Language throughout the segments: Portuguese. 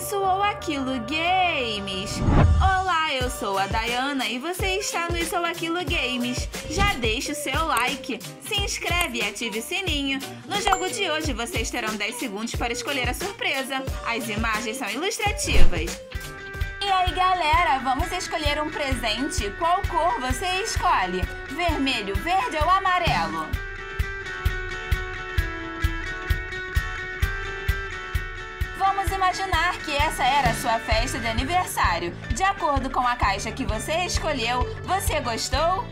Sou Aquilo Games. Olá, eu sou a Dayana e você está no Sou Aquilo Games. Já deixa o seu like, se inscreve e ative o sininho. No jogo de hoje vocês terão 10 segundos para escolher a surpresa. As imagens são ilustrativas. E aí, galera, vamos escolher um presente. Qual cor você escolhe? Vermelho, verde ou amarelo? Vamos imaginar que essa era a sua festa de aniversário. De acordo com a caixa que você escolheu, você gostou?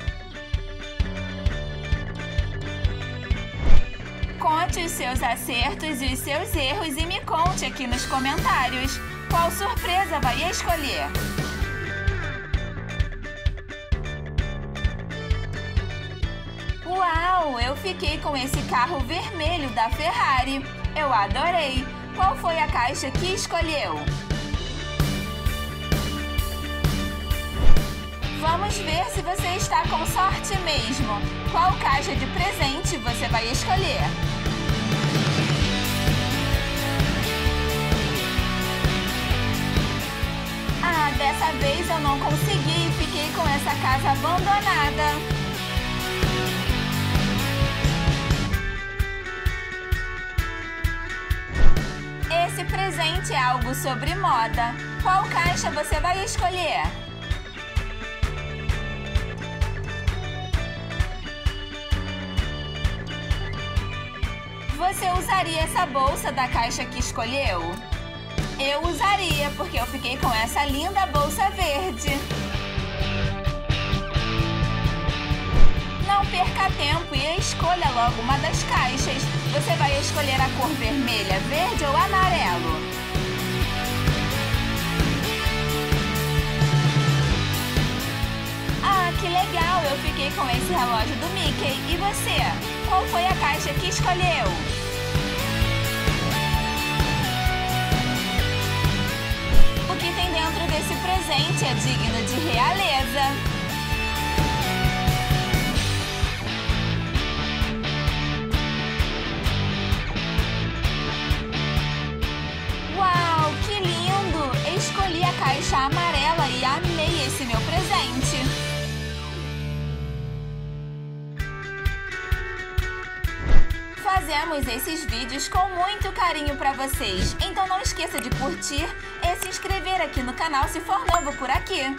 Conte os seus acertos e os seus erros e me conte aqui nos comentários. Qual surpresa vai escolher? Uau, eu fiquei com esse carro vermelho da Ferrari. Eu adorei. Qual foi a caixa que escolheu? Vamos ver se você está com sorte mesmo. Qual caixa de presente você vai escolher? Ah, dessa vez eu não consegui e fiquei com essa casa abandonada. Esse presente é algo sobre moda. Qual caixa você vai escolher? Você usaria essa bolsa da caixa que escolheu? Eu usaria, porque eu fiquei com essa linda bolsa verde. Tempo e escolha logo uma das caixas. Você vai escolher a cor vermelha, verde ou amarelo? Ah, que legal! Eu fiquei com esse relógio do Mickey. E você? Qual foi a caixa que escolheu? O que tem dentro desse presente é digno de realeza. Escolhi a caixa amarela e amei esse meu presente. Fazemos esses vídeos com muito carinho para vocês, então não esqueça de curtir e se inscrever aqui no canal se for novo por aqui.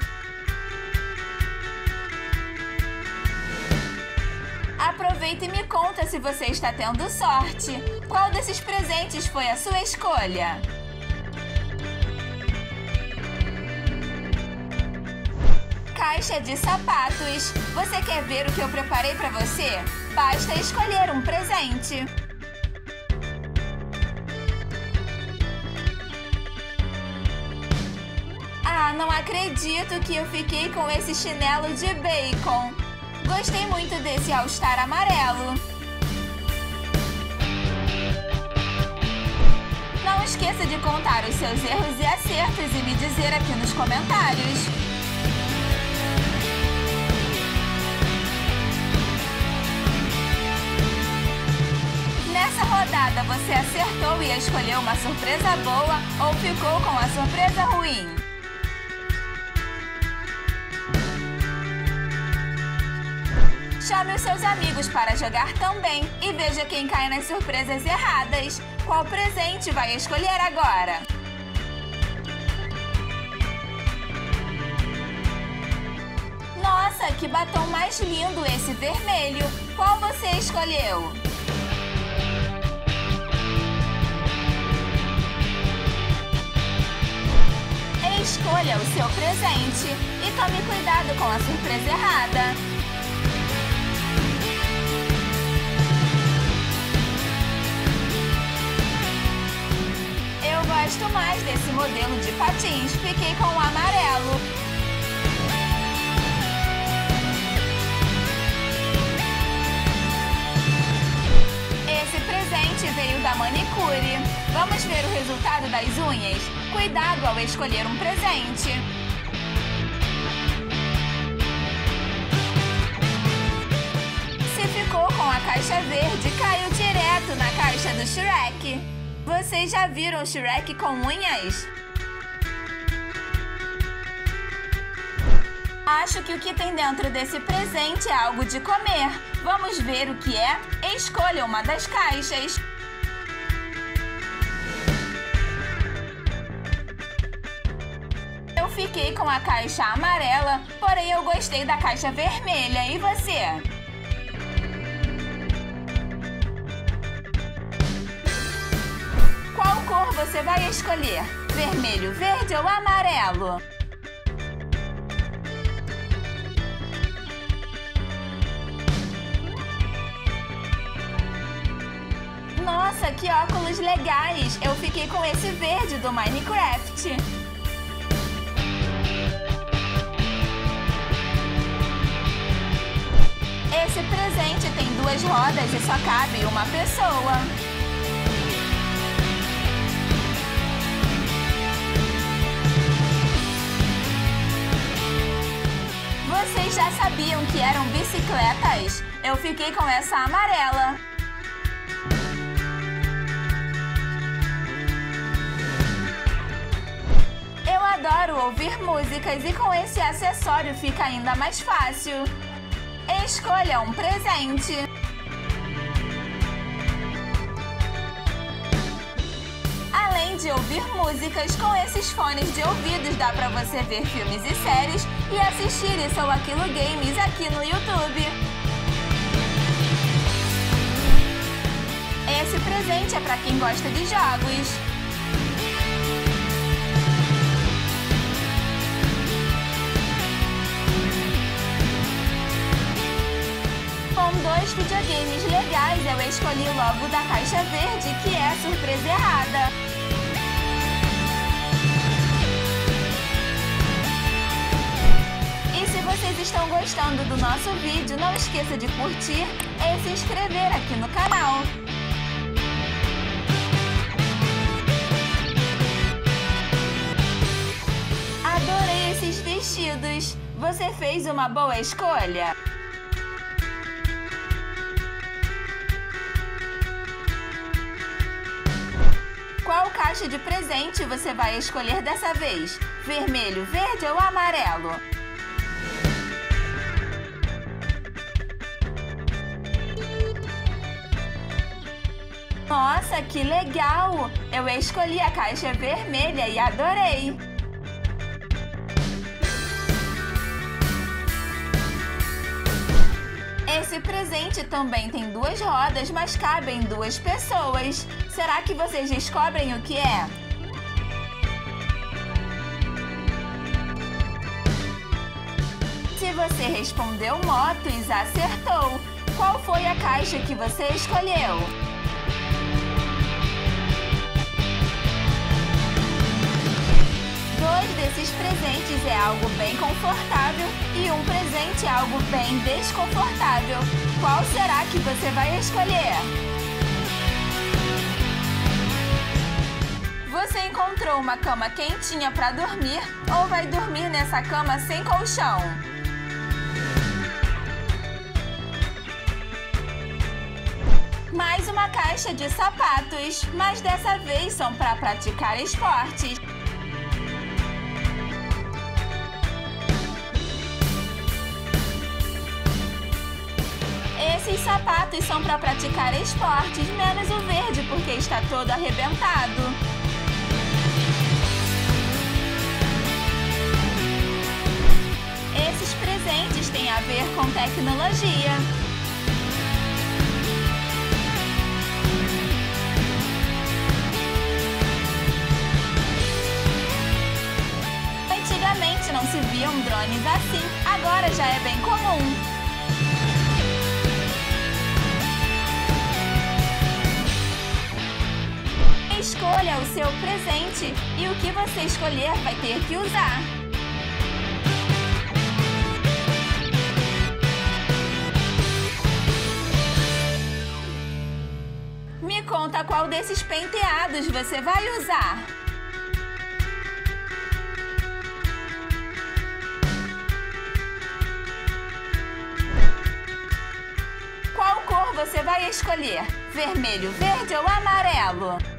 Aproveita e me conta se você está tendo sorte. Qual desses presentes foi a sua escolha? Caixa de sapatos. Você quer ver o que eu preparei para você? Basta escolher um presente. Ah, não acredito que eu fiquei com esse chinelo de bacon. Gostei muito desse All-Star amarelo. Não esqueça de contar os seus erros e acertos e me dizer aqui nos comentários. Rodada você acertou e escolheu uma surpresa boa ou ficou com a surpresa ruim? Chame os seus amigos para jogar também e veja quem cai nas surpresas erradas. Qual presente vai escolher agora? Nossa, que batom mais lindo esse vermelho! Qual você escolheu? Escolha o seu presente e tome cuidado com a surpresa errada. Eu gosto mais desse modelo de patins. Fiquei com o amarelo. Vamos ver o resultado das unhas? Cuidado ao escolher um presente. Se ficou com a caixa verde, caiu direto na caixa do Shrek. Vocês já viram o Shrek com unhas? Acho que o que tem dentro desse presente é algo de comer. Vamos ver o que é? Escolha uma das caixas. Fiquei com a caixa amarela, porém eu gostei da caixa vermelha. E você? Qual cor você vai escolher? Vermelho, verde ou amarelo? Nossa, que óculos legais! Eu fiquei com esse verde do Minecraft. Esse presente tem duas rodas e só cabe uma pessoa. Vocês já sabiam que eram bicicletas? Eu fiquei com essa amarela. Eu adoro ouvir músicas e com esse acessório fica ainda mais fácil. Escolha um presente. Além de ouvir músicas, com esses fones de ouvidos dá pra você ver filmes e séries e assistir Isso ou Aquilo Games aqui no YouTube. Esse presente é pra quem gosta de jogos. Videogames legais, eu escolhi logo da caixa verde, que é a surpresa errada. E se vocês estão gostando do nosso vídeo, não esqueça de curtir e se inscrever aqui no canal. Adorei esses vestidos! Você fez uma boa escolha? De presente você vai escolher dessa vez? Vermelho, verde ou amarelo? Nossa, que legal! Eu escolhi a caixa vermelha e adorei! Esse presente também tem duas rodas, mas cabem duas pessoas. Será que vocês descobrem o que é? Se você respondeu motos, acertou. Qual foi a caixa que você escolheu? Dois desses presentes é algo bem confortável e um presente é algo bem desconfortável. Qual será que você vai escolher? Você encontrou uma cama quentinha para dormir ou vai dormir nessa cama sem colchão? Mais uma caixa de sapatos, mas dessa vez são para praticar esportes. Esses sapatos são para praticar esportes, menos o verde porque está todo arrebentado. Esses presentes têm a ver com tecnologia. Antigamente não se viam drones assim, agora já é bem comum. Seu presente e o que você escolher vai ter que usar. Me conta qual desses penteados você vai usar. Qual cor você vai escolher? Vermelho, verde ou amarelo?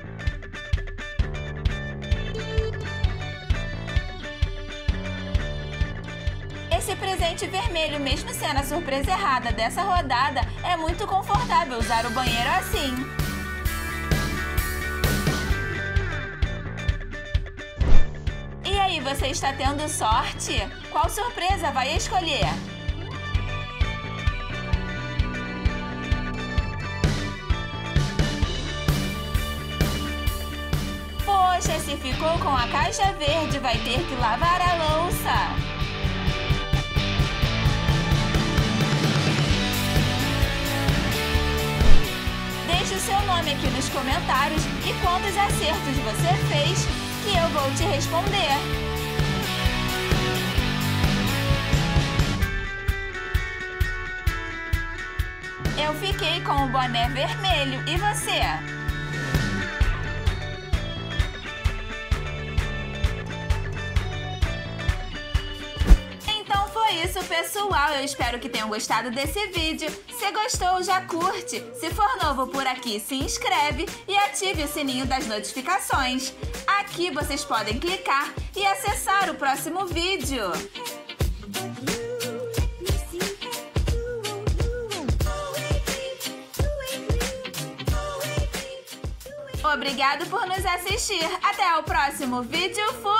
Presente vermelho, mesmo sendo a surpresa errada dessa rodada, é muito confortável usar o banheiro assim. E aí, você está tendo sorte? Qual surpresa vai escolher? Poxa, se ficou com a caixa verde, vai ter que lavar a louça. Seu nome aqui nos comentários e quantos acertos você fez, que eu vou te responder. Eu fiquei com o boné vermelho. E você? Pessoal. Eu espero que tenham gostado desse vídeo. Se gostou, já curte. Se for novo por aqui, se inscreve e ative o sininho das notificações. Aqui vocês podem clicar e acessar o próximo vídeo. Obrigado por nos assistir. Até o próximo vídeo. Fui!